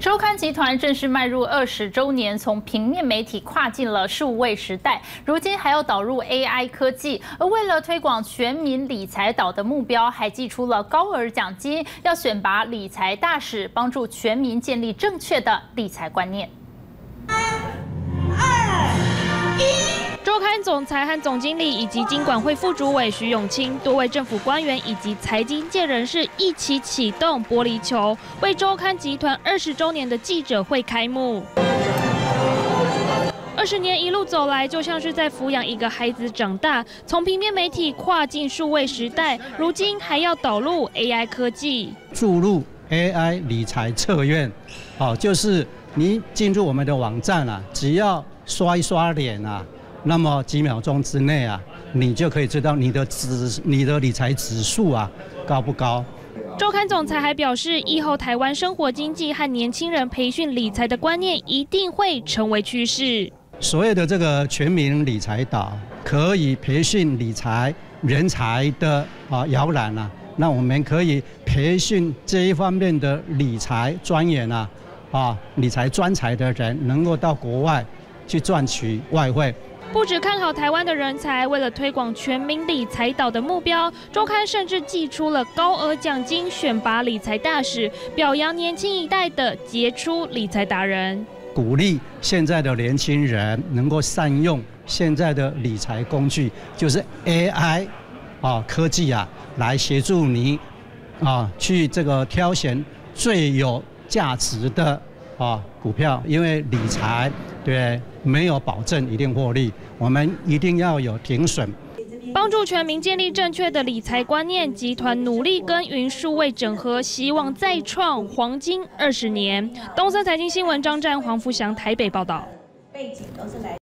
周刊集团正式迈入二十周年，从平面媒体跨进了数位时代，如今还要导入 AI 科技。而为了推广全民理财岛的目标，还寄出了高额奖金，要选拔理财大使，帮助全民建立正确的理财观念。三二一周刊总裁和总经理以及金管会副主委徐永清，多位政府官员以及财经界人士一起启动玻璃球，为周刊集团二十周年的记者会开幕。二十年一路走来，就像是在抚养一个孩子长大，从平面媒体跨进数位时代，如今还要导入 AI 科技，注入 AI 理财测验，好，就是你进入我们的网站啊，只要刷一刷脸啊。那么几秒钟之内啊，你就可以知道你的指你的理财指数啊高不高。周刊总裁还表示，以后台湾生活经济和年轻人培训理财的观念一定会成为趋势。所谓的这个全民理财岛可以培训理财人才的啊摇篮啊，那我们可以培训这一方面的理财专员啊啊理财专才的人，能够到国外去赚取外汇。不止看好台湾的人才，为了推广全民理财岛的目标，周刊甚至寄出了高额奖金选拔理财大使，表扬年轻一代的杰出理财达人，鼓励现在的年轻人能够善用现在的理财工具，就是 AI 啊科技啊，来协助你啊去这个挑选最有价值的啊股票，因为理财对。没有保证一定获利，我们一定要有停损，帮助全民建立正确的理财观念。集团努力耕耘数位整合，希望再创黄金二十年。东森财经新闻张占黄福祥台北报道。背景都是来。